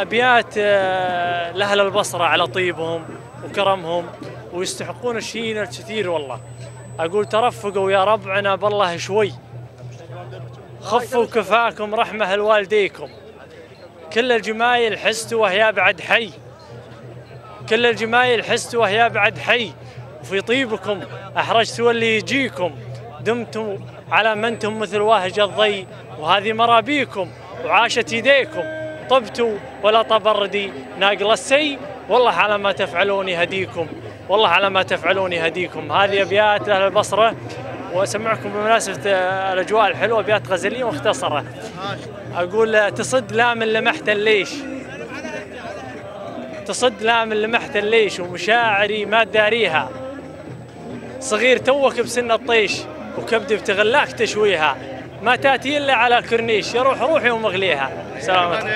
أبيات لأهل البصرة على طيبهم وكرمهم ويستحقون الشيء الكثير والله. أقول ترفقوا يا ربعنا بالله شوي. خفوا كفاكم رحمة لوالديكم كل الجمايل حست وهي بعد حي. كل الجمايل حست وهي بعد حي. وفي طيبكم احرجتوا اللي يجيكم. دمتم على منتم مثل واهج الضي. وهذه مرابيكم وعاشت يديكم. طبتوا ولا طبردي. ناقل السي والله على ما تفعلون يهديكم والله على ما تفعلون يهديكم هذه أبيات أهل البصرة وأسمعكم بمناسبة الأجواء الحلوة أبيات غزلية مختصرة. أقول تصد لا من لمحت الليش. تصد لا من لمحت الليش ومشاعري ما تداريها صغير توك بسن الطيش وكبدي بتغلاك تشويها. ما تأتي إلا على كرنيش يروح روحي ومغليها. سلامتك.